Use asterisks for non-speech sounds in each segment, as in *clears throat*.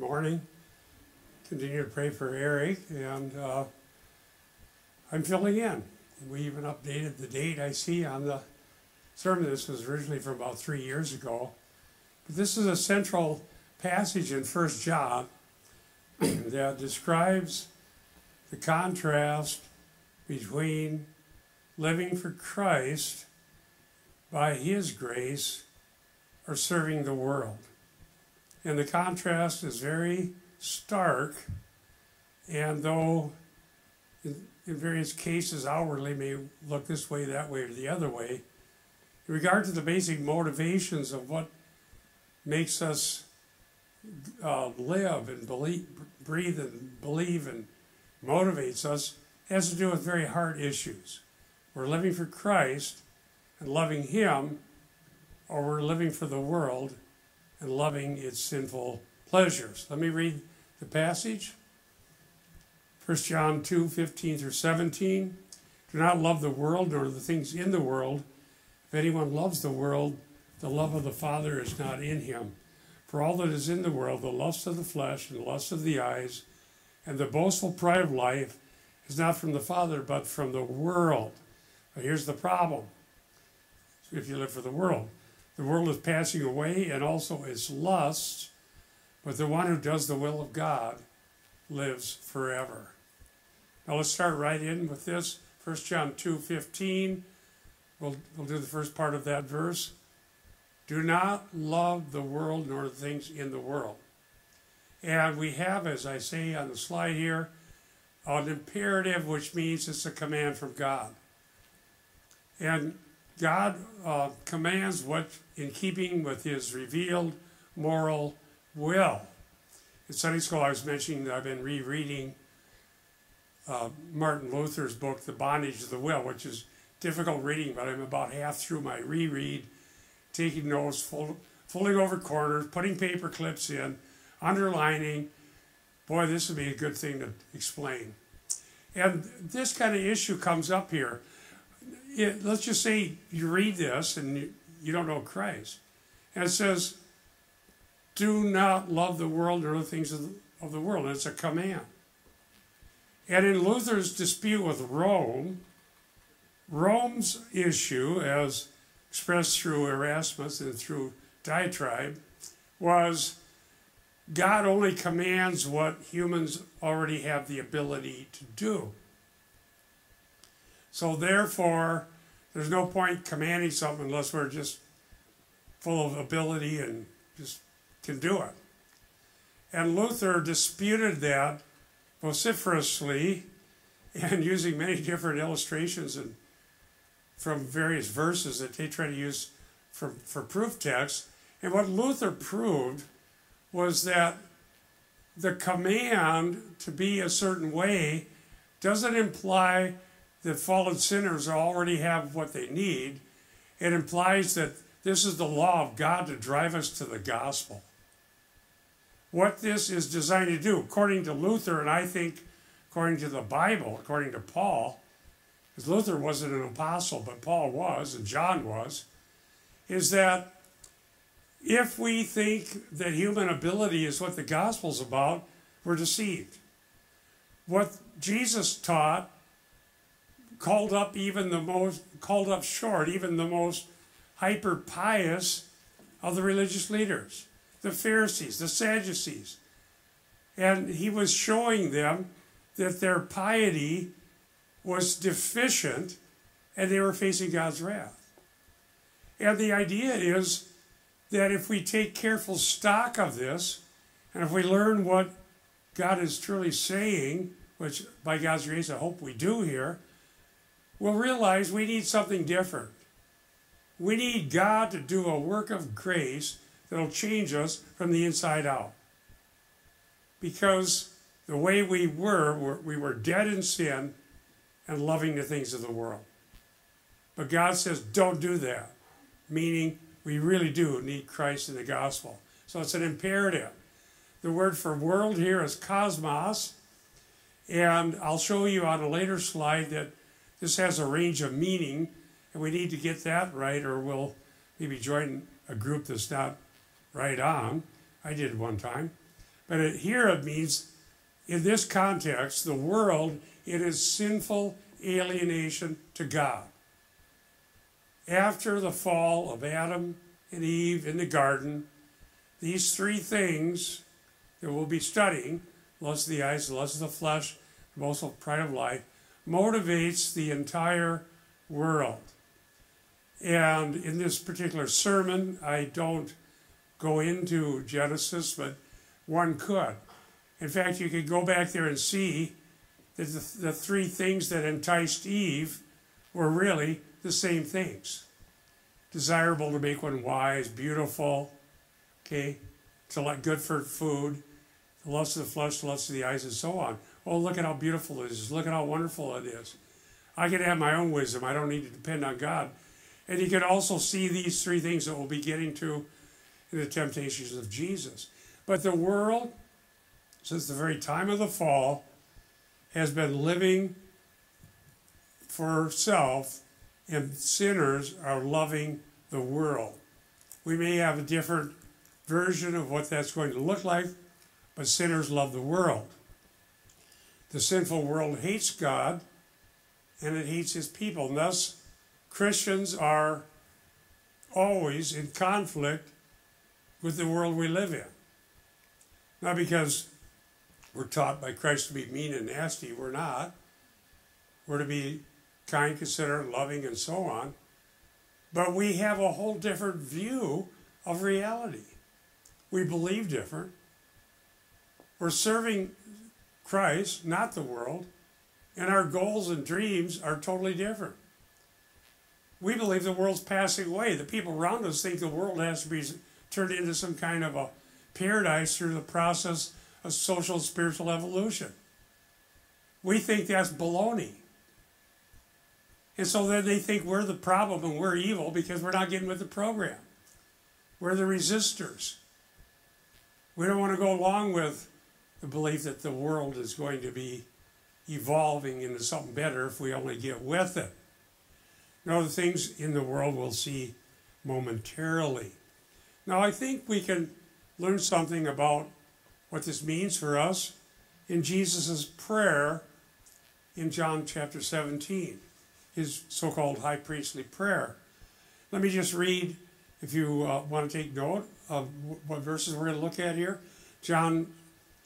morning. Continue to pray for Eric, and uh, I'm filling in. We even updated the date I see on the sermon. This was originally from about three years ago. But this is a central passage in First John *clears throat* that describes the contrast between living for Christ by His grace or serving the world. And the contrast is very stark, and though in, in various cases outwardly may look this way, that way, or the other way, in regard to the basic motivations of what makes us uh, live and believe, breathe and believe and motivates us has to do with very hard issues. We're living for Christ and loving Him, or we're living for the world and loving its sinful pleasures. Let me read the passage. 1 John 2 15 through 17. Do not love the world nor the things in the world. If anyone loves the world, the love of the Father is not in him. For all that is in the world, the lust of the flesh and the lust of the eyes, and the boastful pride of life is not from the Father, but from the world. But here's the problem if you live for the world. The world is passing away and also its lusts, but the one who does the will of God lives forever. Now let's start right in with this. 1 John 2 15. We'll, we'll do the first part of that verse. Do not love the world nor the things in the world. And we have, as I say on the slide here, an imperative, which means it's a command from God. And God uh, commands what in keeping with his revealed moral will. In Sunday school, I was mentioning that I've been rereading uh, Martin Luther's book, The Bondage of the Will, which is difficult reading, but I'm about half through my reread, taking notes, fold, folding over corners, putting paper clips in, underlining. Boy, this would be a good thing to explain. And this kind of issue comes up here. It, let's just say you read this and you, you don't know Christ. And it says, do not love the world or the things of the, of the world. And it's a command. And in Luther's dispute with Rome, Rome's issue, as expressed through Erasmus and through diatribe, was God only commands what humans already have the ability to do. So therefore, there's no point commanding something unless we're just full of ability and just can do it. And Luther disputed that vociferously and *laughs* using many different illustrations and from various verses that they try to use for, for proof texts. And what Luther proved was that the command to be a certain way doesn't imply that fallen sinners already have what they need. It implies that this is the law of God to drive us to the gospel. What this is designed to do, according to Luther, and I think according to the Bible, according to Paul, because Luther wasn't an apostle, but Paul was, and John was, is that if we think that human ability is what the gospel's about, we're deceived. What Jesus taught called up even the most, called up short, even the most hyper pious of the religious leaders, the Pharisees, the Sadducees. And he was showing them that their piety was deficient and they were facing God's wrath. And the idea is that if we take careful stock of this, and if we learn what God is truly saying, which by God's grace I hope we do here, we'll realize we need something different. We need God to do a work of grace that'll change us from the inside out. Because the way we were, we were dead in sin and loving the things of the world. But God says, don't do that, meaning we really do need Christ in the gospel. So it's an imperative. The word for world here is cosmos, and I'll show you on a later slide that this has a range of meaning, and we need to get that right, or we'll maybe join a group that's not right on. I did one time. But it, here it means, in this context, the world, it is sinful alienation to God. After the fall of Adam and Eve in the garden, these three things that we'll be studying lust of the eyes, lust of the flesh, and also pride of life motivates the entire world. And in this particular sermon, I don't go into Genesis, but one could. In fact, you could go back there and see that the, the three things that enticed Eve were really the same things desirable to make one wise, beautiful, okay, to like good for food, the lust of the flesh, the lust of the eyes, and so on. Oh, look at how beautiful it is. Look at how wonderful it is. I can have my own wisdom. I don't need to depend on God. And you can also see these three things that we'll be getting to in the temptations of Jesus. But the world, since the very time of the fall, has been living for self, and sinners are loving the world. We may have a different version of what that's going to look like, but sinners love the world. The sinful world hates God and it hates his people. And thus, Christians are always in conflict with the world we live in. Not because we're taught by Christ to be mean and nasty, we're not. We're to be kind, considerate, loving, and so on. But we have a whole different view of reality. We believe different. We're serving Christ, not the world, and our goals and dreams are totally different. We believe the world's passing away. The people around us think the world has to be turned into some kind of a paradise through the process of social and spiritual evolution. We think that's baloney. And so then they think we're the problem and we're evil because we're not getting with the program. We're the resistors. We don't want to go along with the belief that the world is going to be evolving into something better if we only get with it. Now, the things in the world we'll see momentarily. Now, I think we can learn something about what this means for us in Jesus' prayer in John chapter 17, his so called high priestly prayer. Let me just read, if you uh, want to take note of what verses we're going to look at here. John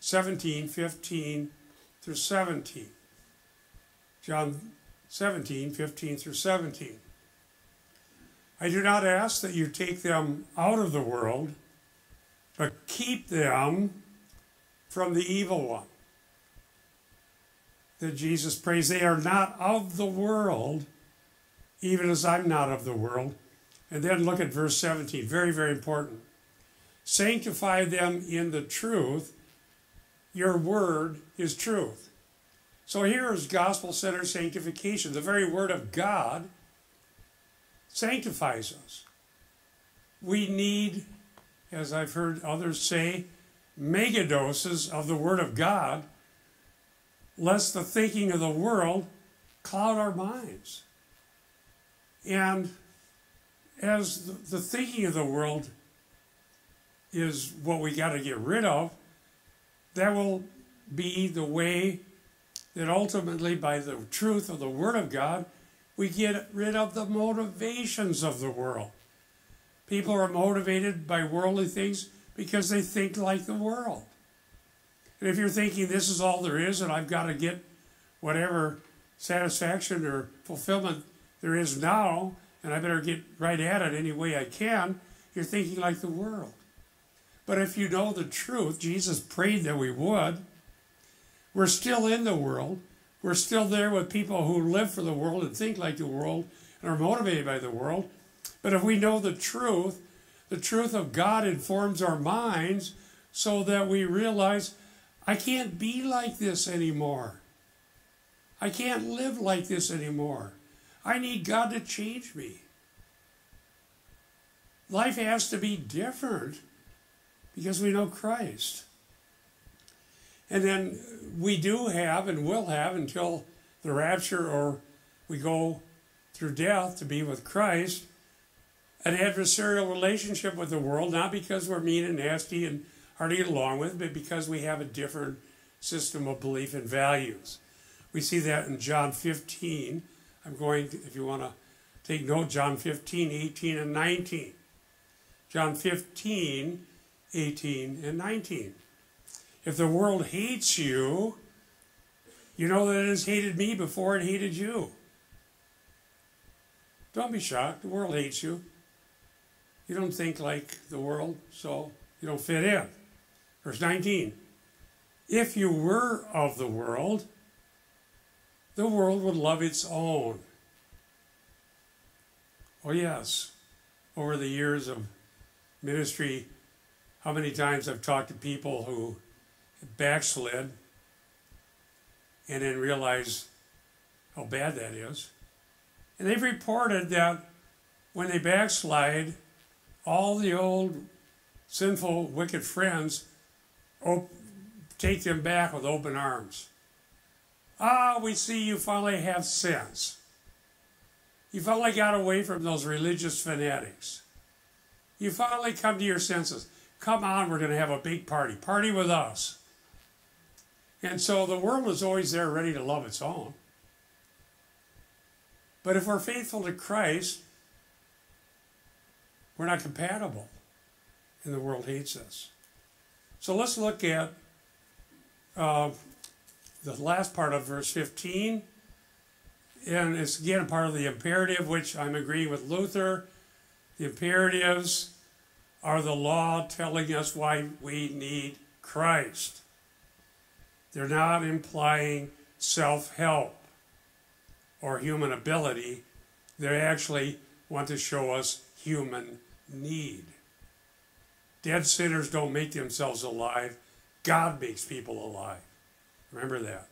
17, 15 through 17. John 17, 15 through 17. I do not ask that you take them out of the world, but keep them from the evil one. That Jesus prays, they are not of the world, even as I'm not of the world. And then look at verse 17, very, very important. Sanctify them in the truth your word is truth. So here is gospel centered sanctification. The very word of God sanctifies us. We need, as I've heard others say, megadoses of the word of God, lest the thinking of the world cloud our minds. And as the thinking of the world is what we got to get rid of, that will be the way that ultimately, by the truth of the Word of God, we get rid of the motivations of the world. People are motivated by worldly things because they think like the world. And if you're thinking this is all there is and I've got to get whatever satisfaction or fulfillment there is now, and I better get right at it any way I can, you're thinking like the world. But if you know the truth, Jesus prayed that we would. We're still in the world. We're still there with people who live for the world and think like the world and are motivated by the world. But if we know the truth, the truth of God informs our minds so that we realize I can't be like this anymore. I can't live like this anymore. I need God to change me. Life has to be different because we know Christ. And then we do have and will have until the rapture or we go through death to be with Christ an adversarial relationship with the world, not because we're mean and nasty and hard to get along with, but because we have a different system of belief and values. We see that in John 15. I'm going to, if you want to take note, John 15, 18, and 19. John 15, 18, and 19. If the world hates you, you know that it has hated me before it hated you. Don't be shocked. The world hates you. You don't think like the world, so you don't fit in. Verse 19 If you were of the world, the world would love its own. Oh, yes. Over the years of ministry, how many times I've talked to people who backslid and then realized how bad that is. And they've reported that when they backslide, all the old sinful, wicked friends op- take them back with open arms. Ah, we see you finally have sense. You finally got away from those religious fanatics. You finally come to your senses. Come on, we're going to have a big party. Party with us. And so the world is always there ready to love its own. But if we're faithful to Christ, we're not compatible, and the world hates us. So let's look at uh, the last part of verse 15. And it's again part of the imperative, which I'm agreeing with Luther. The imperatives are the law telling us why we need Christ. They're not implying self help or human ability. They actually want to show us human need. Dead sinners don't make themselves alive, God makes people alive. Remember that.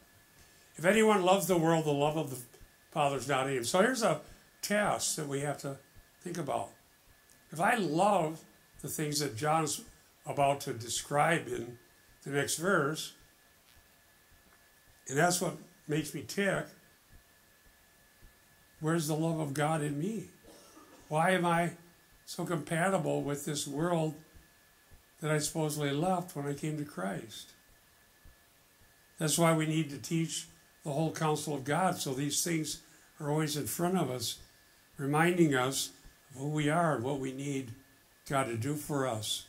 If anyone loves the world, the love of the Father's not in him. So here's a test that we have to think about. If I love the things that John's about to describe in the next verse, and that's what makes me tick, where's the love of God in me? Why am I so compatible with this world that I supposedly left when I came to Christ? That's why we need to teach the whole counsel of God so these things are always in front of us, reminding us of who we are and what we need God to do for us.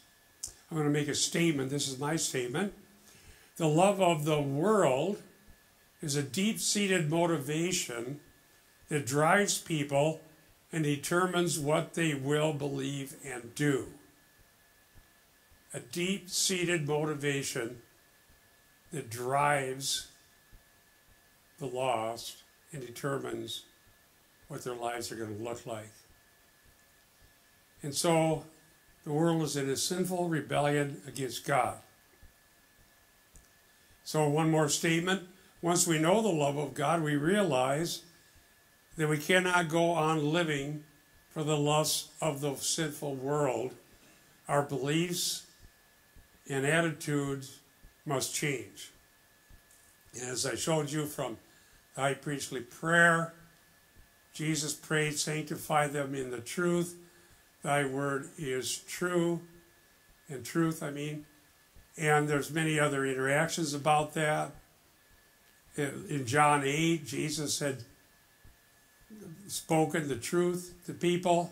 I'm going to make a statement. This is my statement. The love of the world is a deep seated motivation that drives people and determines what they will believe and do. A deep seated motivation that drives the lost and determines what their lives are going to look like. And so the world is in a sinful rebellion against God. So, one more statement. Once we know the love of God, we realize that we cannot go on living for the lusts of the sinful world. Our beliefs and attitudes must change. And as I showed you from the high priestly prayer, Jesus prayed, Sanctify them in the truth. Thy word is true. And truth, I mean. And there's many other interactions about that. In John 8, Jesus had spoken the truth to people,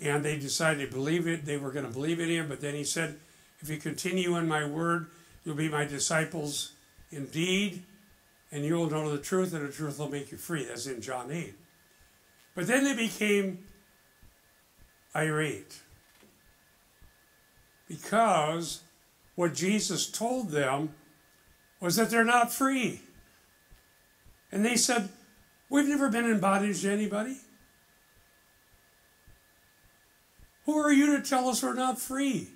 and they decided to believe it. They were going to believe in him, but then he said, If you continue in my word, you'll be my disciples indeed, and you will know the truth, and the truth will make you free. That's in John 8. But then they became irate because what Jesus told them was that they're not free. And they said, We've never been in bondage to anybody. Who are you to tell us we're not free?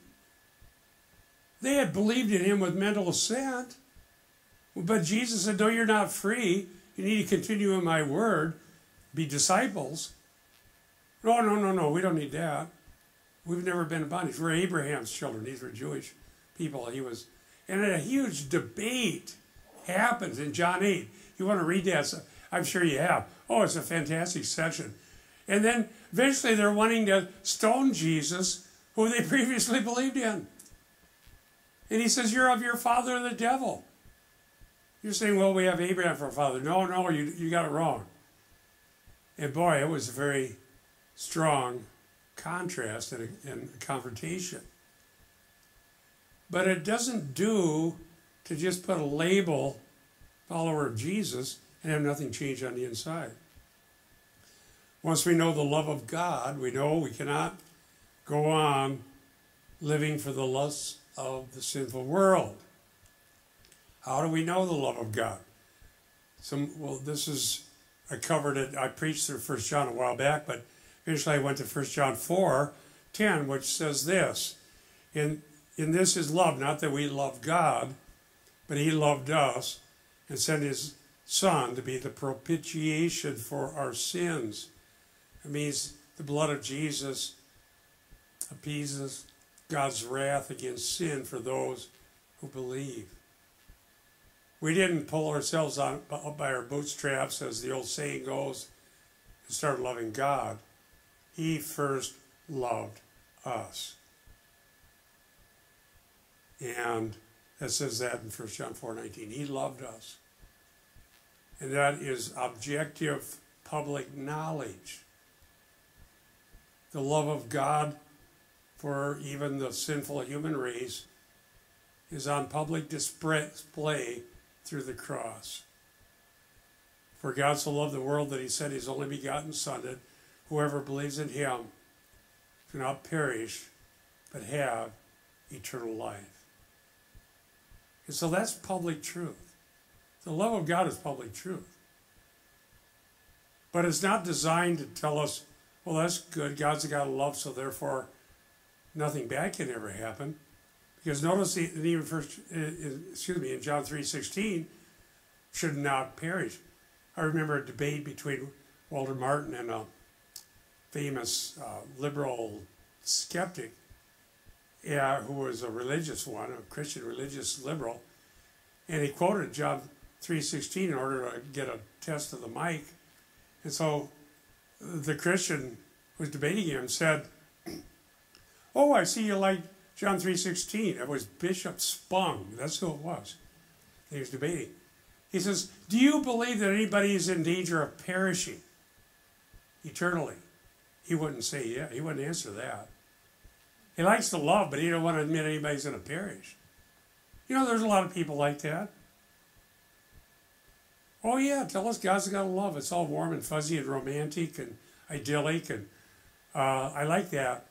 They had believed in him with mental assent. But Jesus said, No, you're not free. You need to continue in my word, be disciples. No, no, no, no, we don't need that. We've never been bondage. We're Abraham's children. These were Jewish people. He was, and a huge debate happens in John 8. You want to read that? I'm sure you have. Oh, it's a fantastic section. And then eventually they're wanting to stone Jesus, who they *laughs* previously believed in. And he says, You're of your father the devil. You're saying, Well, we have Abraham for a father. No, no, you, you got it wrong. And boy, it was a very strong contrast and and confrontation. But it doesn't do to just put a label, follower of Jesus, and have nothing change on the inside. Once we know the love of God, we know we cannot go on living for the lusts of the sinful world. How do we know the love of God? Some well, this is I covered it. I preached through First John a while back, but eventually I went to First John four ten, which says this: "In in this is love, not that we love God, but He loved us and sent His Son to be the propitiation for our sins." It means the blood of Jesus appeases God's wrath against sin for those who believe. We didn't pull ourselves up by our bootstraps, as the old saying goes, and start loving God. He first loved us. And that says that in 1 John 4 19. He loved us. And that is objective public knowledge. The love of God for even the sinful human race is on public display through the cross. For God so loved the world that he sent his only begotten Son, that whoever believes in him do not perish, but have eternal life. And so that's public truth. The love of God is public truth. But it's not designed to tell us, well, that's good. God's a God of love, so therefore nothing bad can ever happen. Because notice the, even first, uh, uh, excuse me, in John three sixteen, should not perish. I remember a debate between Walter Martin and a famous uh, liberal skeptic, yeah, who was a religious one, a Christian religious liberal, and he quoted John three sixteen in order to get a test of the mic, and so the Christian who was debating him said *clears throat* Oh, I see you like John 3.16. It was Bishop Spong. That's who it was. He was debating. He says, do you believe that anybody is in danger of perishing eternally? He wouldn't say yeah. He wouldn't answer that. He likes to love, but he don't want to admit anybody's going to perish. You know, there's a lot of people like that. Oh yeah, tell us God's got to love. It's all warm and fuzzy and romantic and idyllic, and uh, I like that.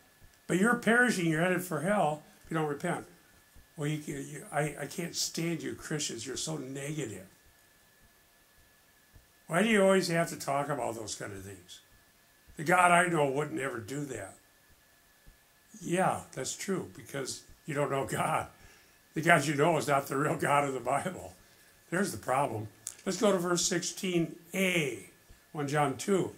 But you're perishing, you're headed for hell if you don't repent. Well, you, you, I, I can't stand you Christians. You're so negative. Why do you always have to talk about those kind of things? The God I know wouldn't ever do that. Yeah, that's true because you don't know God. The God you know is not the real God of the Bible. There's the problem. Let's go to verse 16a, 1 John 2.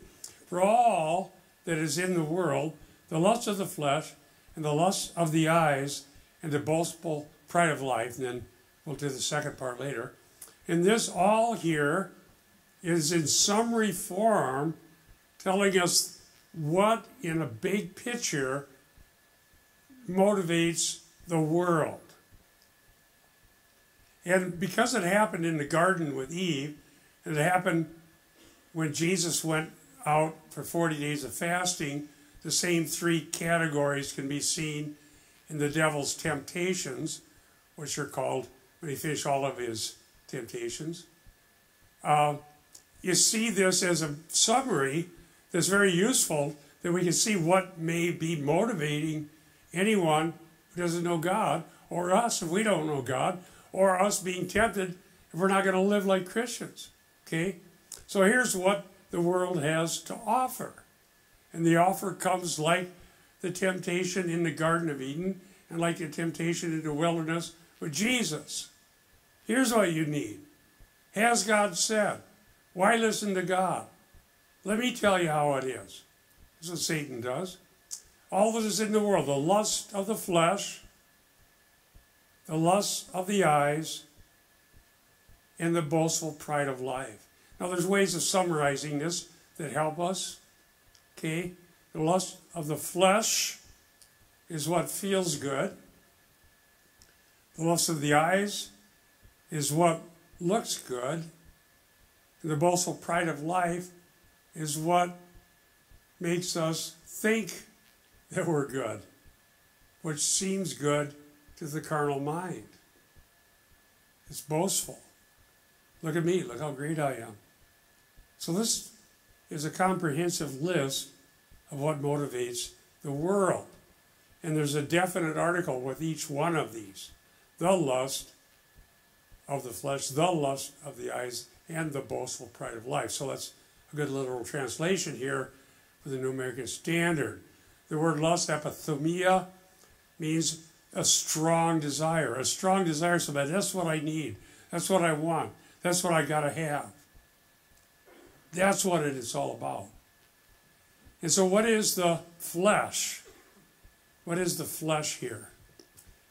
For all that is in the world, the lust of the flesh, and the lust of the eyes, and the boastful pride of life. And then we'll do the second part later. And this all here is in summary form telling us what, in a big picture, motivates the world. And because it happened in the garden with Eve, and it happened when Jesus went out for 40 days of fasting, the same three categories can be seen in the devil's temptations, which are called, when he finished all of his temptations. Uh, you see this as a summary that's very useful that we can see what may be motivating anyone who doesn't know God, or us if we don't know God, or us being tempted if we're not going to live like Christians. Okay? So here's what the world has to offer. And the offer comes like the temptation in the Garden of Eden and like the temptation in the wilderness with Jesus. Here's what you need. Has God said? Why listen to God? Let me tell you how it is. This is what Satan does. All that is in the world, the lust of the flesh, the lust of the eyes, and the boastful pride of life. Now, there's ways of summarizing this that help us. Okay? The lust of the flesh is what feels good. The lust of the eyes is what looks good. And the boastful pride of life is what makes us think that we're good, which seems good to the carnal mind. It's boastful. Look at me, look how great I am. So, this is a comprehensive list of what motivates the world. And there's a definite article with each one of these the lust of the flesh, the lust of the eyes, and the boastful pride of life. So, a good literal translation here for the New American Standard. The word lust, epithumia, means a strong desire. A strong desire, so that that's what I need. That's what I want. That's what I got to have. That's what it is all about. And so, what is the flesh? What is the flesh here?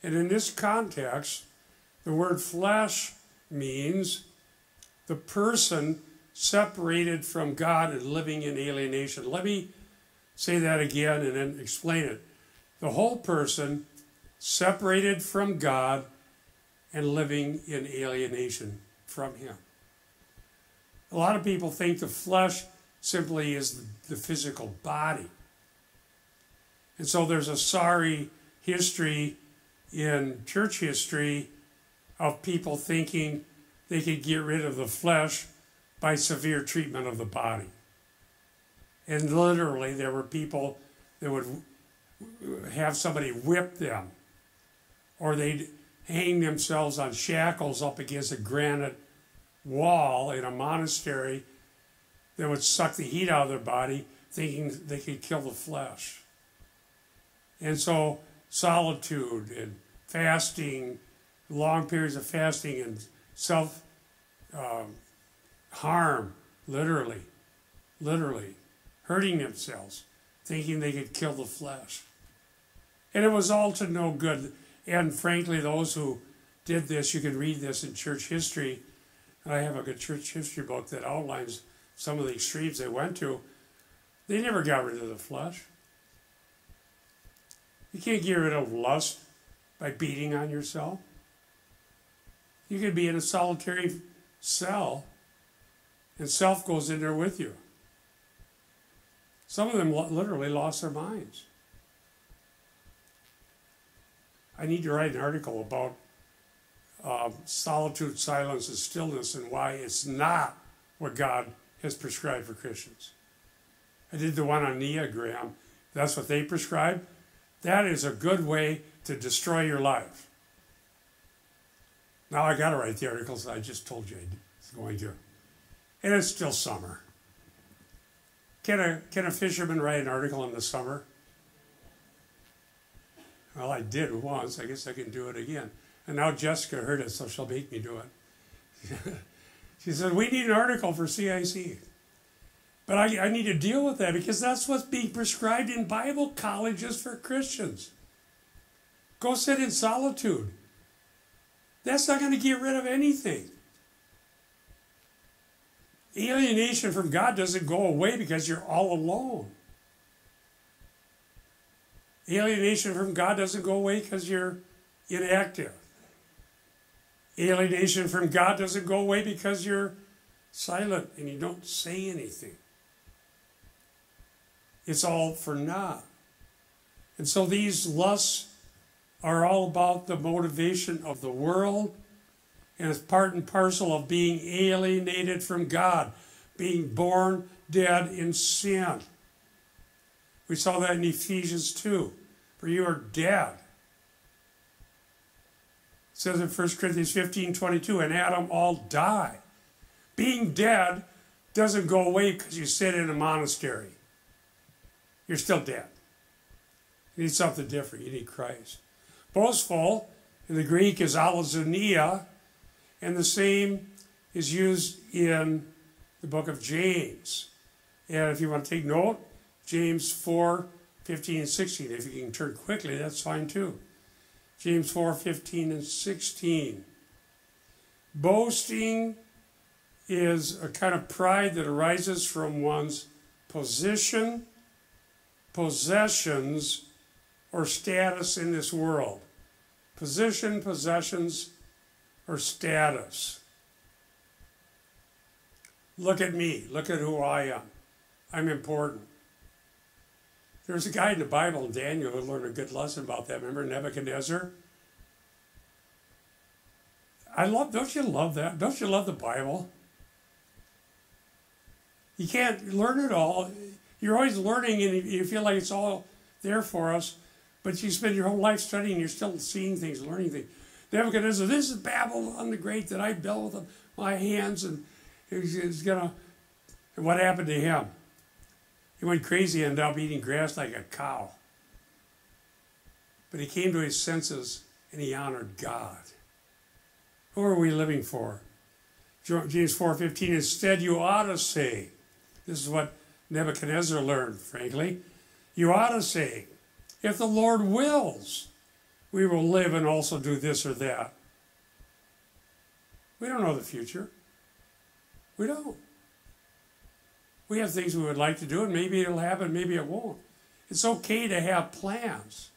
And in this context, the word flesh means the person separated from God and living in alienation. Let me say that again and then explain it. The whole person separated from God and living in alienation from Him. A lot of people think the flesh simply is the physical body. And so there's a sorry history in church history of people thinking they could get rid of the flesh by severe treatment of the body. And literally, there were people that would have somebody whip them, or they'd hang themselves on shackles up against a granite wall in a monastery that would suck the heat out of their body, thinking they could kill the flesh. And so, solitude and fasting, long periods of fasting and self um, harm, literally, literally, hurting themselves, thinking they could kill the flesh. And it was all to no good. And frankly, those who did this, you can read this in church history. And I have a good church history book that outlines some of the extremes they went to. They never got rid of the flesh. You can't get rid of lust by beating on yourself. You could be in a solitary cell and self goes in there with you. Some of them literally lost their minds. I need to write an article about uh, solitude, silence, and stillness and why it's not what God has prescribed for Christians. I did the one on Enneagram. That's what they prescribe. That is a good way to destroy your life. Now I got to write the articles I just told you I was going to. And it's still summer. Can a, can a fisherman write an article in the summer? Well, I did once. I guess I can do it again. And now Jessica heard it, so she'll make me do it. *laughs* she said, We need an article for CIC. But I, I need to deal with that because that's what's being prescribed in Bible colleges for Christians. Go sit in solitude. That's not going to get rid of anything. Alienation from God doesn't go away because you're all alone. Alienation from God doesn't go away because you're inactive. Alienation from God doesn't go away because you're silent and you don't say anything. It's all for naught. And so these lusts are all about the motivation of the world and it's part and parcel of being alienated from God, being born dead in sin. We saw that in Ephesians 2, for you are dead. It says in 1 Corinthians 15 22, and Adam all die. Being dead doesn't go away because you sit in a monastery. You're still dead. You need something different. You need Christ. Boastful in the Greek is alazonia, and the same is used in the book of James. And if you want to take note, James 4 15 and 16. If you can turn quickly, that's fine too. James 4 15 and 16. Boasting is a kind of pride that arises from one's position, possessions, or status in this world. position, possessions, or status. Look at me. Look at who I am. I'm important. There's a guy in the Bible, Daniel, who learned a good lesson about that. Remember Nebuchadnezzar? I love, don't you love that? Don't you love the Bible? You can't learn it all. You're always learning and you feel like it's all there for us, but you spend your whole life studying, you're still seeing things, learning things. Nebuchadnezzar, this is Babylon the Great that I built with my hands, and he's, gonna. And what happened to him? He went crazy and ended up eating grass like a cow. But he came to his senses and he honored God. Who are we living for? James 4.15, instead you ought to say, this is what Nebuchadnezzar learned, frankly. You ought to say, if the Lord wills, we will live and also do this or that. We don't know the future. We don't. We have things we would like to do, and maybe it'll happen, maybe it won't. It's okay to have plans.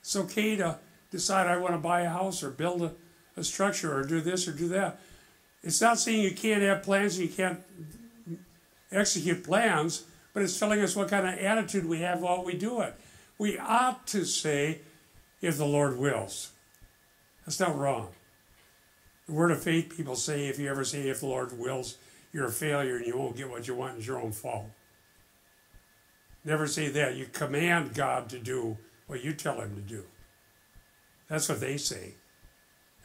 It's okay to decide I want to buy a house or build a, a structure or do this or do that. It's not saying you can't have plans and you can't execute plans, but it's telling us what kind of attitude we have while we do it. We ought to say, if the Lord wills. That's not wrong. The word of faith people say, if you ever say, if the Lord wills, you're a failure and you won't get what you want, it's your own fault. Never say that. You command God to do what you tell him to do. That's what they say.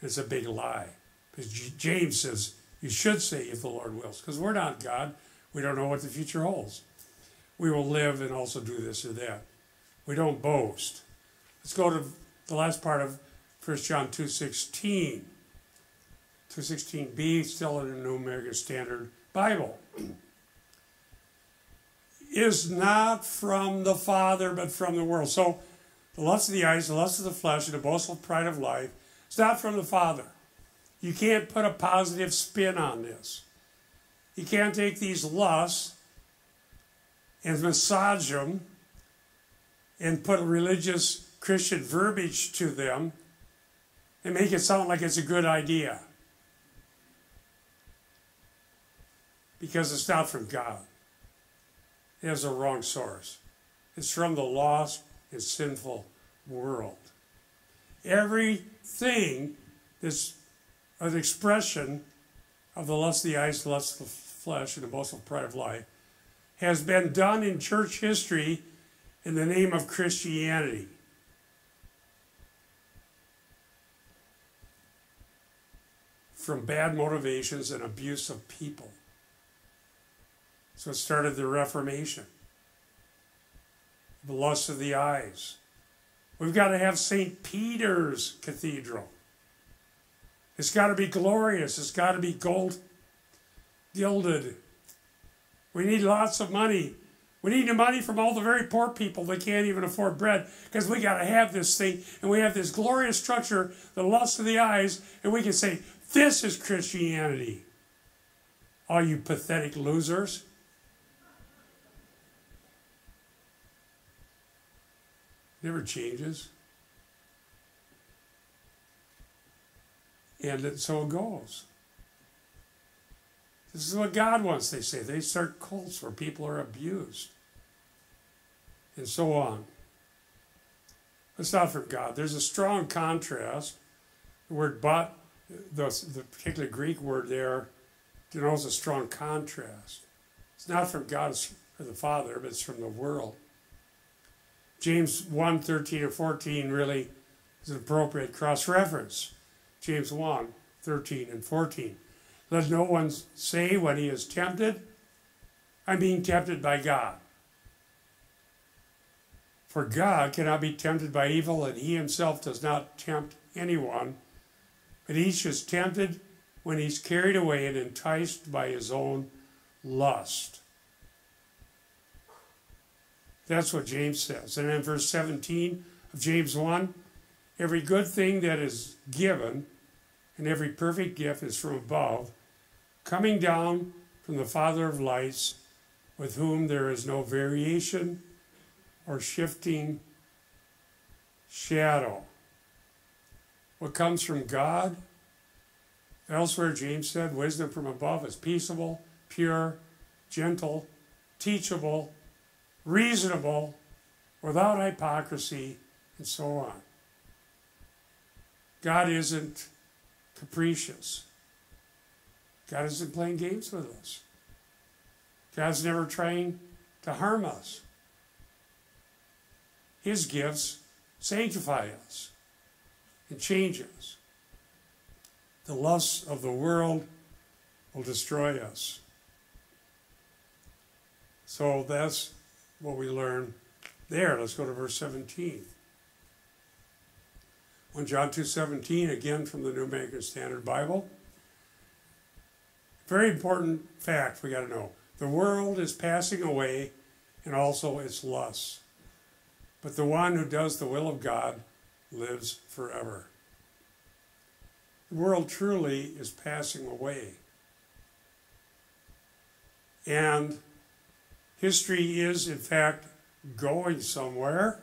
It's a big lie. Because James says you should say if the Lord wills, because we're not God. We don't know what the future holds. We will live and also do this or that. We don't boast. Let's go to the last part of 1 John 2.16. 2.16b, still in the New American Standard Bible. Is not from the Father, but from the world. So the lust of the eyes, the lust of the flesh, and the boastful pride of life, it's not from the Father. You can't put a positive spin on this. You can't take these lusts and massage them and put a religious Christian verbiage to them and make it sound like it's a good idea. Because it's not from God. It has a wrong source. It's from the lost and sinful world. Everything that's an expression of the lust of the eyes, the lust of the flesh, and the boastful pride of life has been done in church history in the name of Christianity. From bad motivations and abuse of people. So it started the Reformation. The lust of the eyes. We've got to have St. Peter's Cathedral. It's got to be glorious. It's got to be gold gilded. We need lots of money. We need the money from all the very poor people that can't even afford bread because we got to have this thing and we have this glorious structure, the lust of the eyes, and we can say, This is Christianity. Are you pathetic losers. Never changes. And so it goes. This is what God wants, they say. They start cults where people are abused and so on. It's not from God. There's a strong contrast. The word but, the, the particular Greek word there, denotes a strong contrast. It's not from God or the Father, but it's from the world. James 1 13 and 14 really is an appropriate cross reference. James 1 13 and 14. Let no one say when he is tempted, I'm being tempted by God. For God cannot be tempted by evil, and he himself does not tempt anyone. But each is tempted when he's carried away and enticed by his own lust. That's what James says. And in verse 17 of James 1 every good thing that is given and every perfect gift is from above coming down from the Father of lights, with whom there is no variation or shifting shadow. What comes from God. Elsewhere, James said, wisdom from above is peaceable, pure, gentle, teachable, reasonable, without hypocrisy, and so on. God isn't capricious. God isn't playing games with us. God's never trying to harm us. His gifts sanctify us and change us. The lusts of the world will destroy us. So that's what we learn there. Let's go to verse 17. When John 2.17, again from the New American Standard Bible. Very important fact we got to know. The world is passing away and also its lusts. But the one who does the will of God lives forever. The world truly is passing away. And history is, in fact, going somewhere.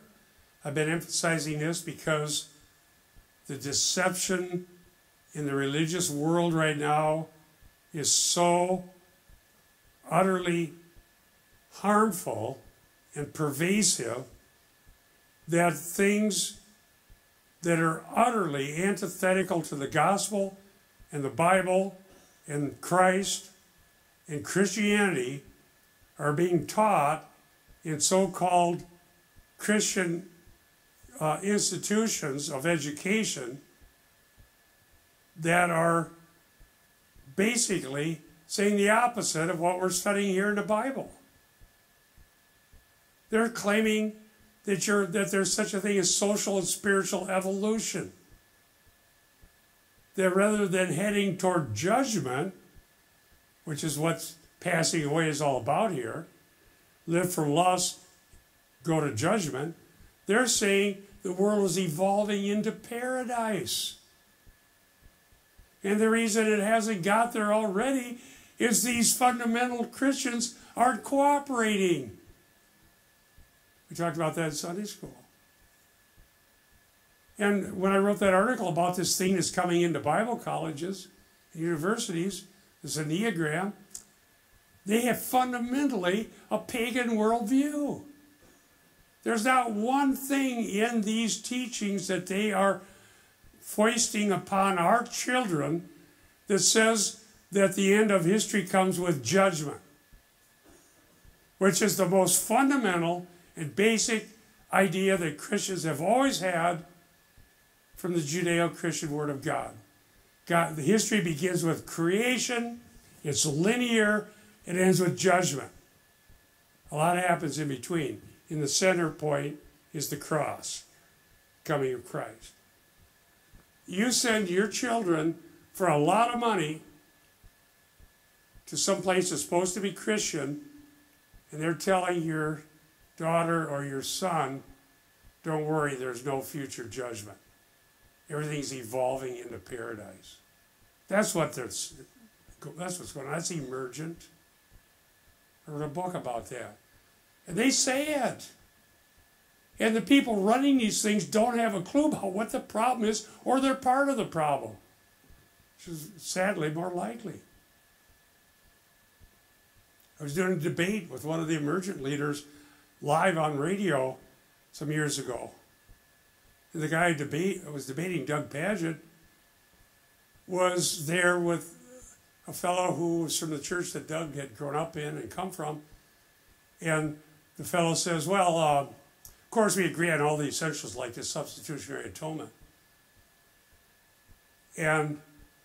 I've been emphasizing this because the deception in the religious world right now is so utterly harmful and pervasive that things that are utterly antithetical to the gospel and the Bible and Christ and Christianity are being taught in so called Christian uh, institutions of education that are basically saying the opposite of what we're studying here in the Bible. They're claiming that, you're, that there's such a thing as social and spiritual evolution. That rather than heading toward judgment, which is what passing away is all about here, live for lust, go to judgment, they're saying the world is evolving into paradise. And the reason it hasn't got there already is these fundamental Christians aren't cooperating. We talked about that in Sunday school. And when I wrote that article about this thing that's coming into Bible colleges and universities, this Enneagram, they have fundamentally a pagan worldview. There's not one thing in these teachings that they are foisting upon our children that says that the end of history comes with judgment, which is the most fundamental and basic idea that Christians have always had from the Judeo Christian Word of God. God. The history begins with creation, it's linear, it ends with judgment. A lot happens in between. In the center point is the cross, coming of Christ. You send your children for a lot of money to some place that's supposed to be Christian, and they're telling your daughter or your son, don't worry, there's no future judgment. Everything's evolving into paradise. That's what that's, that's what's going on. That's emergent. I wrote a book about that. And they say it. And the people running these things don't have a clue about what the problem is, or they're part of the problem. Which is sadly more likely. I was doing a debate with one of the emergent leaders live on radio some years ago. And the guy debate was debating Doug Pagitt was there with a fellow who was from the church that Doug had grown up in and come from. And the fellow says, Well, uh, of course, we agree on all the essentials like the substitutionary atonement. And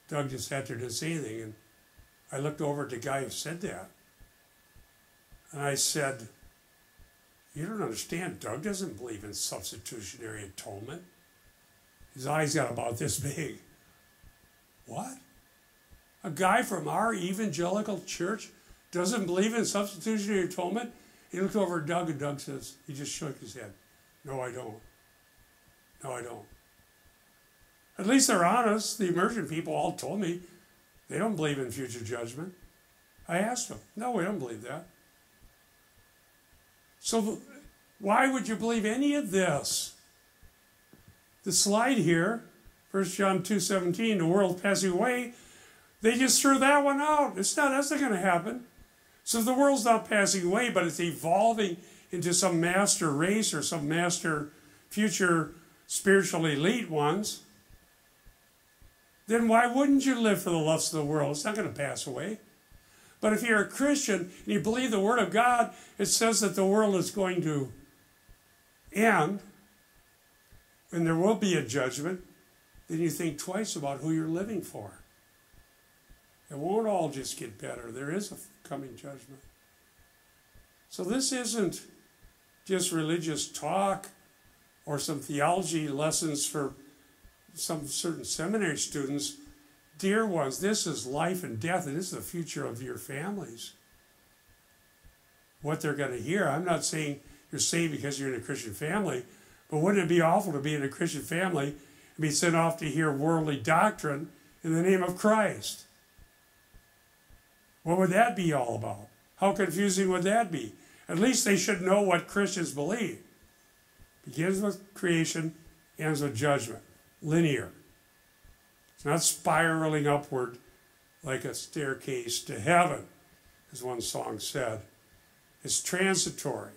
Doug just sat there, didn't say anything. And I looked over at the guy who said that. And I said, You don't understand. Doug doesn't believe in substitutionary atonement. His eyes got about this big. What? A guy from our evangelical church doesn't believe in substitutionary atonement? He looked over at Doug, and Doug says, he just shook his head. No, I don't. No, I don't. At least they're honest. The emergent people all told me they don't believe in future judgment. I asked them, no, we don't believe that. So why would you believe any of this? The slide here 1 John 2.17, the world passing away, they just threw that one out. It's not, that's not going to happen. So the world's not passing away, but it's evolving into some master race or some master future spiritual elite ones. Then why wouldn't you live for the lusts of the world? It's not going to pass away. But if you're a Christian and you believe the Word of God, it says that the world is going to end and there will be a judgment, then you think twice about who you're living for. It won't all just get better. There is a coming judgment. So this isn't just religious talk or some theology lessons for some certain seminary students. Dear ones, this is life and death, and this is the future of your families. What they're going to hear. I'm not saying you're saved because you're in a Christian family, but wouldn't it be awful to be in a Christian family and be sent off to hear worldly doctrine in the name of Christ? What would that be all about? How confusing would that be? At least they should know what Christians believe. Begins with creation, ends with judgment. Linear. It's not spiraling upward like a staircase to heaven, as one song said. It's transitory.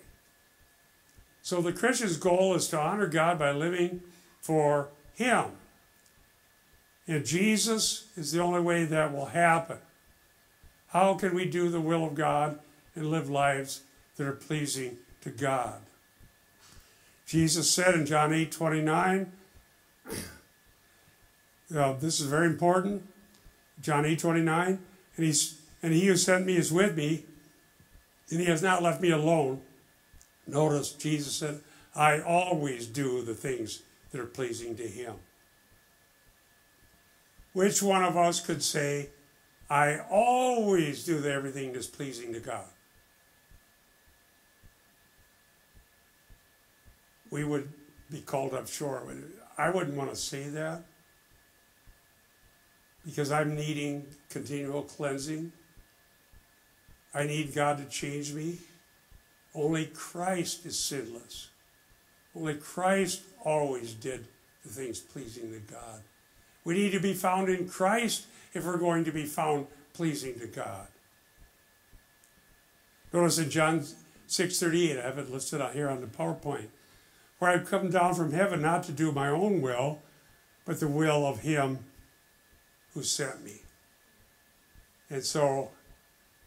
So the Christian's goal is to honor God by living for Him. And Jesus is the only way that will happen. How can we do the will of God and live lives that are pleasing to God? Jesus said in John 8 29, uh, this is very important. John 8 29, and, he's, and he who sent me is with me, and he has not left me alone. Notice Jesus said, I always do the things that are pleasing to him. Which one of us could say, I always do everything that's pleasing to God. We would be called up short. I wouldn't want to say that because I'm needing continual cleansing. I need God to change me. Only Christ is sinless. Only Christ always did the things pleasing to God. We need to be found in Christ if we're going to be found pleasing to God. Notice in John 6.38, I have it listed out here on the PowerPoint, where I've come down from heaven not to do my own will, but the will of him who sent me. And so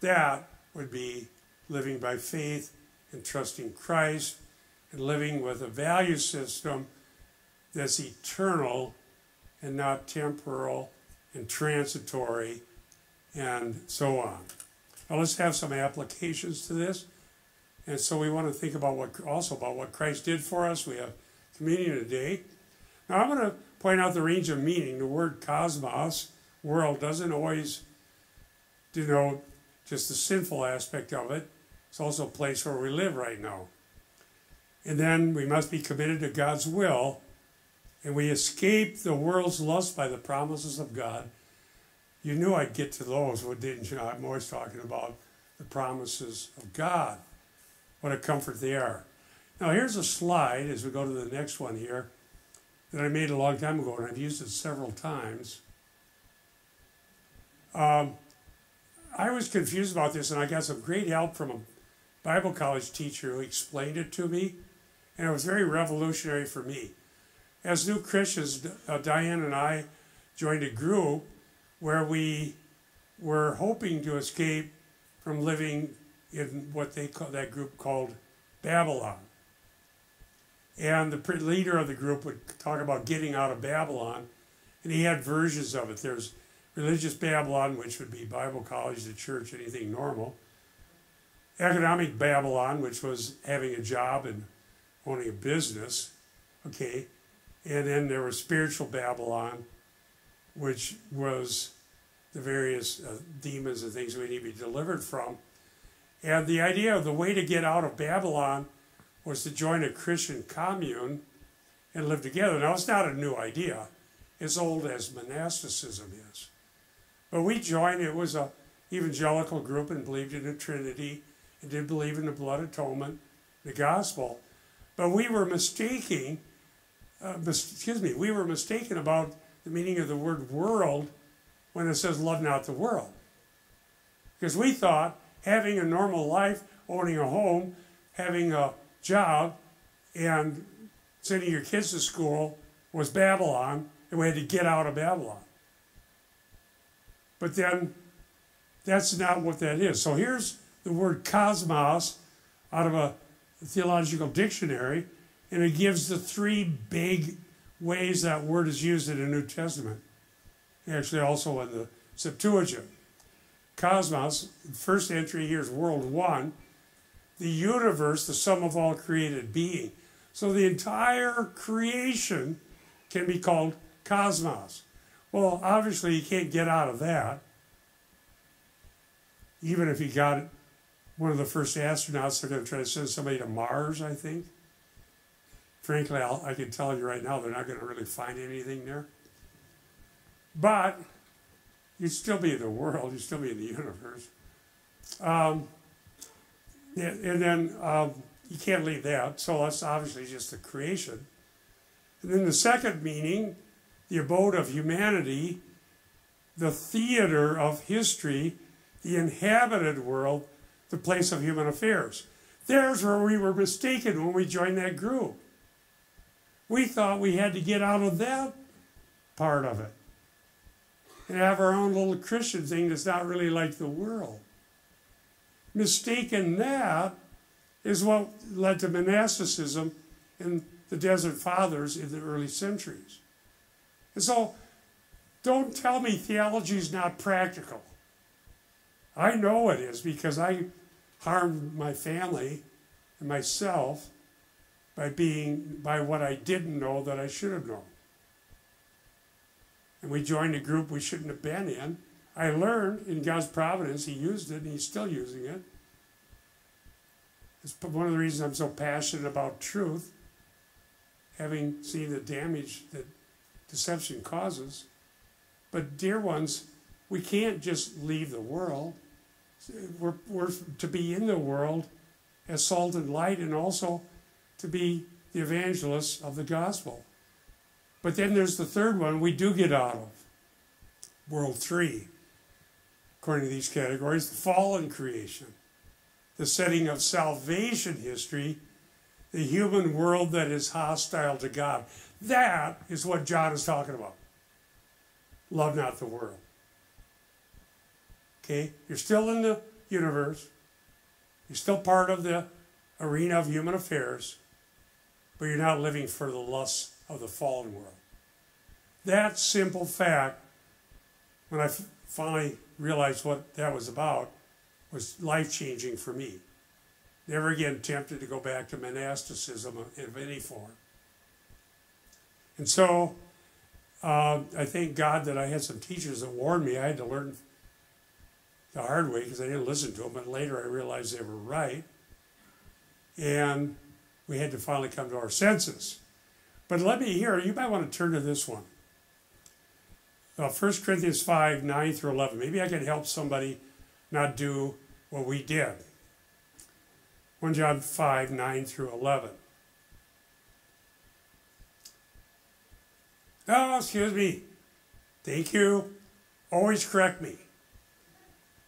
that would be living by faith and trusting Christ and living with a value system that's eternal and not temporal and transitory and so on. Now let's have some applications to this. And so we want to think about what also about what Christ did for us. We have communion today. Now I'm going to point out the range of meaning. The word cosmos, world, doesn't always denote just the sinful aspect of it. It's also a place where we live right now. And then we must be committed to God's will and we escape the world's lust by the promises of God. You knew I'd get to those, didn't you? I'm always talking about the promises of God. What a comfort they are. Now, here's a slide as we go to the next one here that I made a long time ago, and I've used it several times. Um, I was confused about this, and I got some great help from a Bible college teacher who explained it to me, and it was very revolutionary for me as new Christians, uh, Diane and I joined a group where we were hoping to escape from living in what they call that group called Babylon. And the leader of the group would talk about getting out of Babylon, and he had versions of it. There's religious Babylon, which would be Bible college, the church, anything normal. Economic Babylon, which was having a job and owning a business. Okay, and then there was spiritual Babylon, which was the various uh, demons and things we need to be delivered from. And the idea of the way to get out of Babylon was to join a Christian commune and live together. Now, it's not a new idea, as old as monasticism is. But we joined, it was a evangelical group and believed in the Trinity and did believe in the blood atonement, the gospel. But we were mistaking uh, excuse me, we were mistaken about the meaning of the word world when it says love not the world. Because we thought having a normal life, owning a home, having a job, and sending your kids to school was Babylon, and we had to get out of Babylon. But then that's not what that is. So here's the word cosmos out of a theological dictionary, and it gives the three big ways that word is used in the New Testament. Actually, also in the Septuagint. Cosmos, first entry here is world one, the universe, the sum of all created being. So the entire creation can be called cosmos. Well, obviously, you can't get out of that. Even if you got one of the first astronauts, they're going to try to send somebody to Mars, I think. Frankly, I'll, I can tell you right now, they're not going to really find anything there. But you'd still be in the world, you'd still be in the universe. Um, and, and then um, you can't leave that, so that's obviously just the creation. And then the second meaning, the abode of humanity, the theater of history, the inhabited world, the place of human affairs. There's where we were mistaken when we joined that group. We thought we had to get out of that part of it and have our own little Christian thing that's not really like the world. Mistaken that is what led to monasticism and the Desert Fathers in the early centuries. And so, don't tell me theology is not practical. I know it is because I harmed my family and myself by being by what I didn't know that I should have known. And we joined a group we shouldn't have been in. I learned in God's providence, He used it and He's still using it. It's one of the reasons I'm so passionate about truth, having seen the damage that deception causes. But, dear ones, we can't just leave the world. We're, we're to be in the world as salt and light and also to be the evangelists of the gospel. But then there's the third one we do get out of. World three, according to these categories, the fallen creation the setting of salvation history, the human world that is hostile to God. That is what John is talking about. Love not the world. Okay? You're still in the universe, you're still part of the arena of human affairs, but you're not living for the lusts of the fallen world. That simple fact, when I finally realized what that was about, was life changing for me. Never again tempted to go back to monasticism of any form. And so uh, I thank God that I had some teachers that warned me. I had to learn the hard way because I didn't listen to them, but later I realized they were right. And we had to finally come to our senses. But let me hear, you might want to turn to this one. Uh, 1 Corinthians 5 9 through 11. Maybe I can help somebody not do what we did. 1 John 5 9 through 11. Oh, excuse me. Thank you. Always correct me.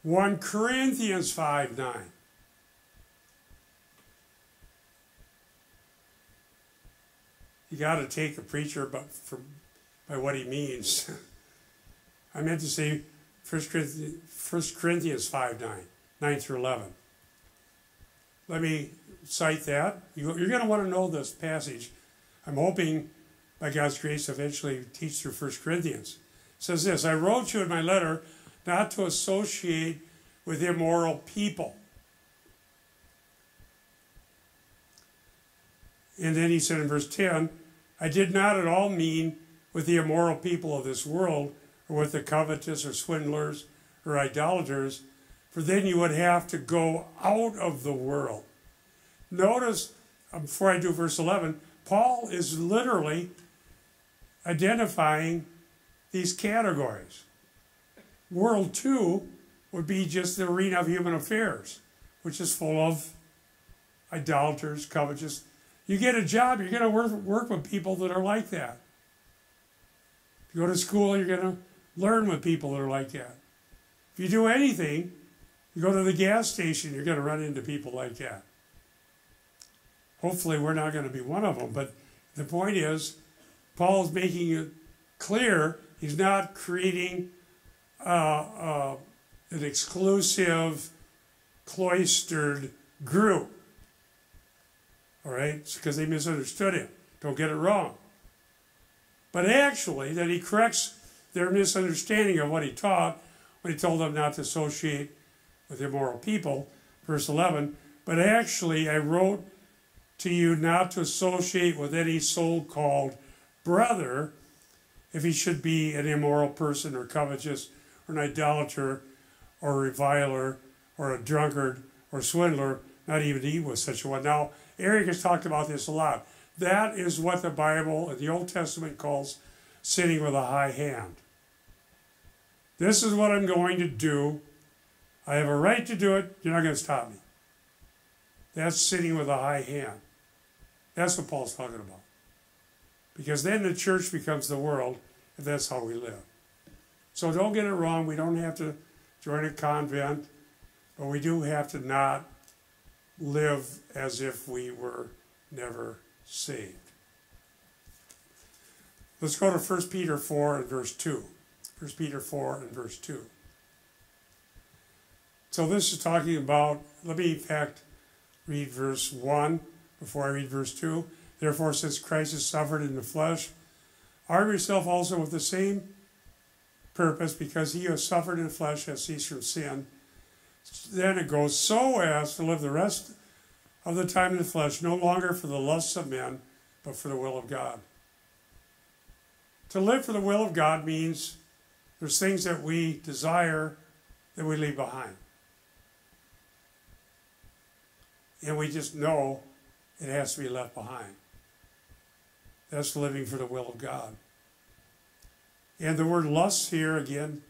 1 Corinthians 5 9. You got to take a preacher but for, by what he means. *laughs* I meant to say 1 Corinthians, 1 Corinthians 5 9. 9 through 11. Let me cite that. You, are going to want to know this passage. I'm hoping, by God's grace, eventually teach through 1 Corinthians. It says this I wrote you in my letter not to associate with immoral people. And then he said in verse 10, I did not at all mean with the immoral people of this world, or with the covetous, or swindlers, or idolaters for then you would have to go out of the world. Notice, uh, before I do verse 11, Paul is literally identifying these categories. World two would be just the arena of human affairs, which is full of idolaters, covetous. You get a job, you're going to work, work with people that are like that. If You go to school, you're going to learn with people that are like that. If you do anything, you go to the gas station, you're going to run into people like that. Hopefully, we're not going to be one of them. But the point is, Paul's making it clear he's not creating uh, uh, an exclusive, cloistered group. All right? because they misunderstood him. Don't get it wrong. But actually, that he corrects their misunderstanding of what he taught when he told them not to associate with immoral people, verse 11. But actually, I wrote to you not to associate with any so called brother if he should be an immoral person or covetous or an idolater or reviler or a drunkard or swindler, not even eat with such a one. Now, Eric has talked about this a lot. That is what the Bible the Old Testament calls sitting with a high hand. This is what I'm going to do. I have a right to do it. You're not going to stop me. That's sitting with a high hand. That's what Paul's talking about. Because then the church becomes the world if that's how we live. So don't get it wrong. We don't have to join a convent, but we do have to not live as if we were never saved. Let's go to 1 Peter 4 and verse 2. 1 Peter 4 and verse 2. So this is talking about, let me in fact read verse 1 before I read verse 2. Therefore, since Christ has suffered in the flesh, arm yourself also with the same purpose, because he who has suffered in the flesh has ceased from sin. Then it goes, so as to live the rest of the time in the flesh, no longer for the lusts of men, but for the will of God. To live for the will of God means there's things that we desire that we leave behind. And we just know it has to be left behind. That's living for the will of God. And the word lust here, again,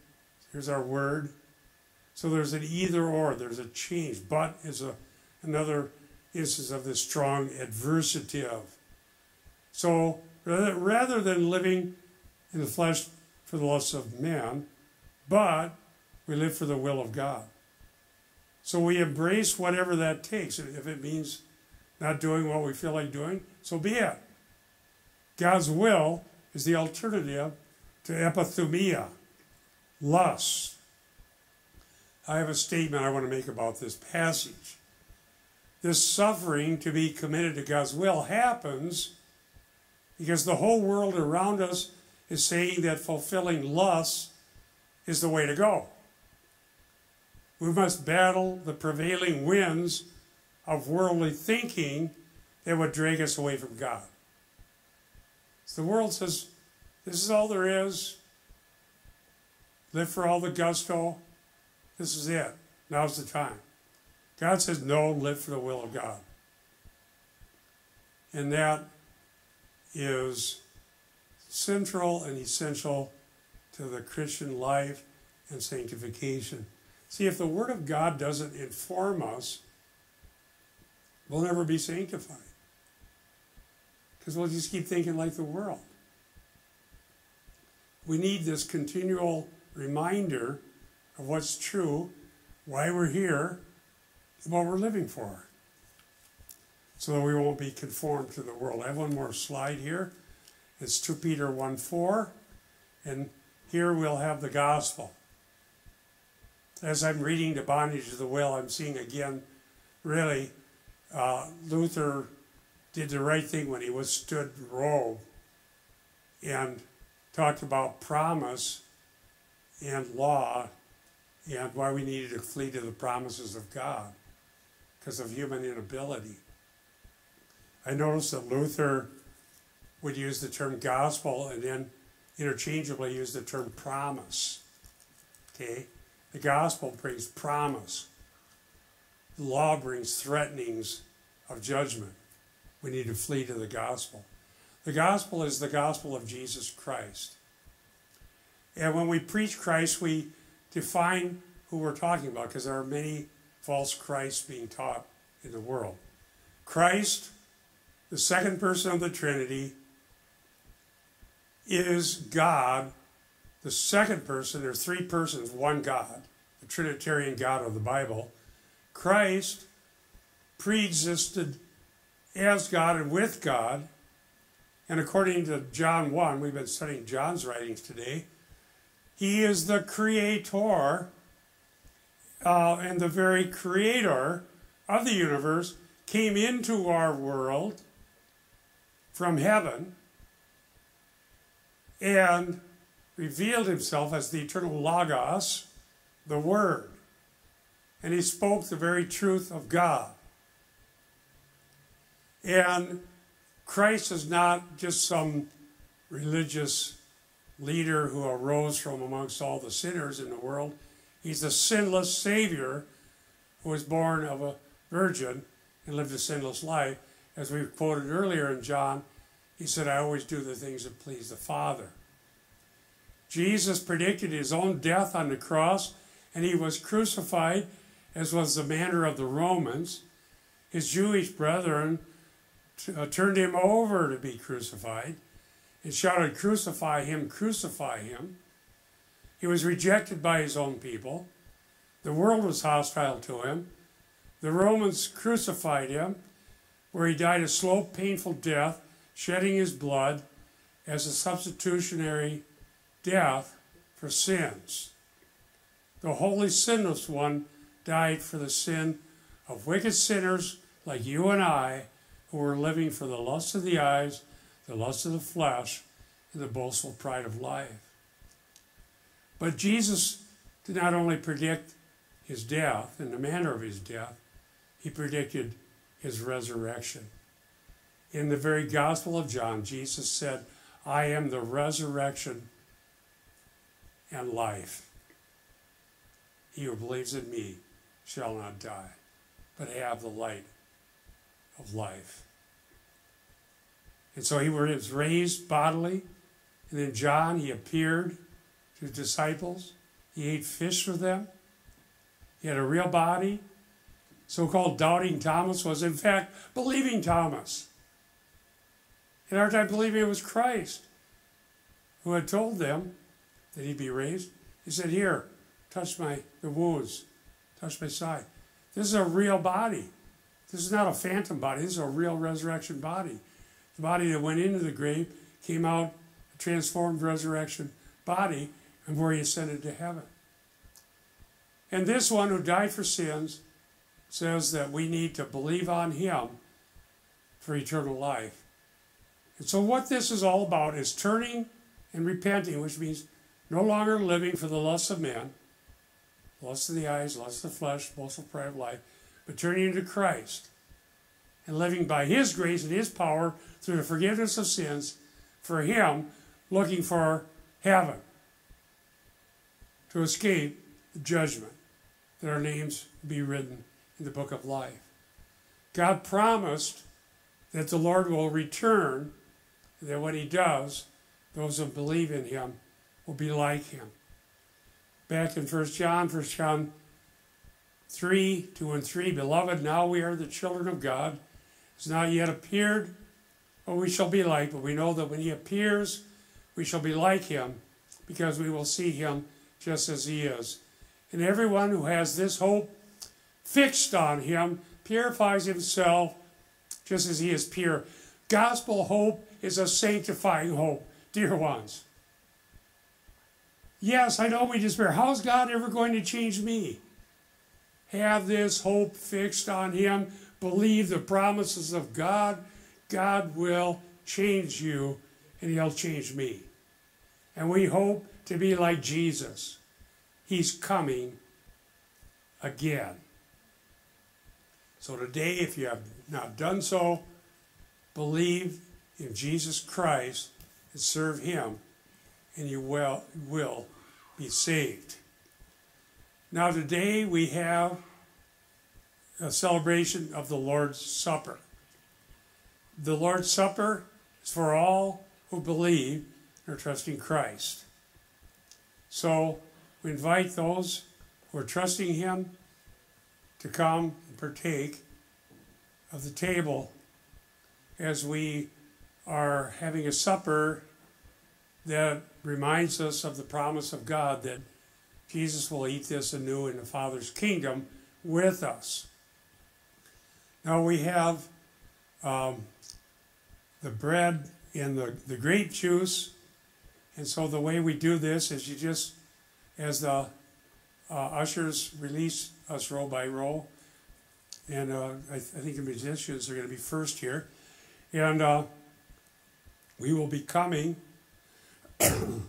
here's our word. So there's an either or, there's a change. But is a, another instance of this strong adversative. So rather, rather than living in the flesh for the lusts of man, but we live for the will of God. So we embrace whatever that takes. If it means not doing what we feel like doing, so be it. God's will is the alternative to epithumia, lust. I have a statement I want to make about this passage. This suffering to be committed to God's will happens because the whole world around us is saying that fulfilling lust is the way to go. We must battle the prevailing winds of worldly thinking that would drag us away from God. The world says, this is all there is. Live for all the gusto. This is it. Now's the time. God says, no, live for the will of God. And that is central and essential to the Christian life and sanctification. See, if the Word of God doesn't inform us, we'll never be sanctified. Because we'll just keep thinking like the world. We need this continual reminder of what's true, why we're here, and what we're living for. So that we won't be conformed to the world. I have one more slide here. It's 2 Peter 1 4. And here we'll have the gospel. As I'm reading the bondage of the will, I'm seeing again, really, uh, Luther did the right thing when he withstood Rome and talked about promise and law and why we needed to flee to the promises of God because of human inability. I noticed that Luther would use the term gospel and then interchangeably use the term promise. Okay? The gospel brings promise. The law brings threatenings of judgment. We need to flee to the gospel. The gospel is the gospel of Jesus Christ. And when we preach Christ, we define who we're talking about because there are many false Christs being taught in the world. Christ, the second person of the Trinity, is God, the second person, there are three persons, one God, the Trinitarian God of the Bible. Christ pre existed as God and with God. And according to John 1, we've been studying John's writings today, he is the creator uh, and the very creator of the universe came into our world from heaven and revealed himself as the eternal Logos, the Word. And he spoke the very truth of God. And Christ is not just some religious leader who arose from amongst all the sinners in the world. He's the sinless Savior who was born of a virgin and lived a sinless life. As we quoted earlier in John, he said, I always do the things that please the Father. Jesus predicted his own death on the cross, and he was crucified, as was the manner of the Romans. His Jewish brethren uh, turned him over to be crucified and shouted, Crucify him, crucify him. He was rejected by his own people. The world was hostile to him. The Romans crucified him, where he died a slow, painful death, shedding his blood as a substitutionary death for sins. The Holy Sinless One died for the sin of wicked sinners like you and I who are living for the lust of the eyes, the lust of the flesh, and the boastful pride of life. But Jesus did not only predict his death and the manner of his death, he predicted his resurrection. In the very Gospel of John, Jesus said, I am the resurrection and life. He who believes in me shall not die, but have the light of life. And so he was raised bodily. And then John, he appeared to his disciples. He ate fish with them. He had a real body. So called doubting Thomas was, in fact, believing Thomas. In our time, believing it was Christ who had told them that he'd be raised. He said, Here, touch my the wounds, touch my side. This is a real body. This is not a phantom body. This is a real resurrection body. The body that went into the grave came out a transformed resurrection body, and where he ascended to heaven. And this one who died for sins says that we need to believe on him for eternal life. And so, what this is all about is turning and repenting, which means no longer living for the lusts of men, lust of the eyes, lust of the flesh, boastful pride of life, but turning to Christ and living by His grace and His power through the forgiveness of sins for Him, looking for heaven to escape judgment, that our names be written in the book of life. God promised that the Lord will return, and that when He does, those who believe in Him will be like Him. Back in 1 John, 1 John 3, 2 and 3, Beloved, now we are the children of God. Has not yet appeared what we shall be like, but we know that when He appears, we shall be like Him, because we will see Him just as He is. And everyone who has this hope fixed on Him purifies himself just as He is pure. Gospel hope is a sanctifying hope, dear ones. Yes, I know we despair. How's God ever going to change me? Have this hope fixed on Him. Believe the promises of God. God will change you and He'll change me. And we hope to be like Jesus. He's coming again. So today, if you have not done so, believe in Jesus Christ and serve Him, and you will, will be saved. Now, today we have a celebration of the Lord's Supper. The Lord's Supper is for all who believe and are trusting Christ. So we invite those who are trusting Him to come and partake of the table as we are having a supper that reminds us of the promise of God that Jesus will eat this anew in the Father's kingdom with us. Now we have um, the bread and the, the grape juice, and so the way we do this is you just, as the uh, ushers release us row by row, and uh, I, th- I think the musicians are going to be first here, and uh, we will be coming, *coughs* and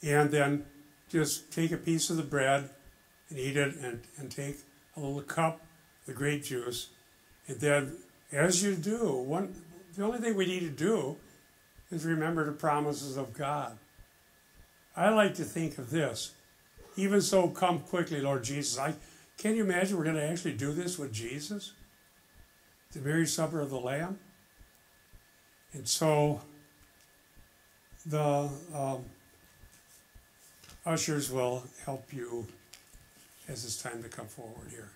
then just take a piece of the bread and eat it, and, and take a little cup of the grape juice, and then as you do, one the only thing we need to do is remember the promises of God. I like to think of this. Even so, come quickly, Lord Jesus. I can you imagine we're going to actually do this with Jesus? The very supper of the Lamb? And so the um, ushers will help you as it's time to come forward here.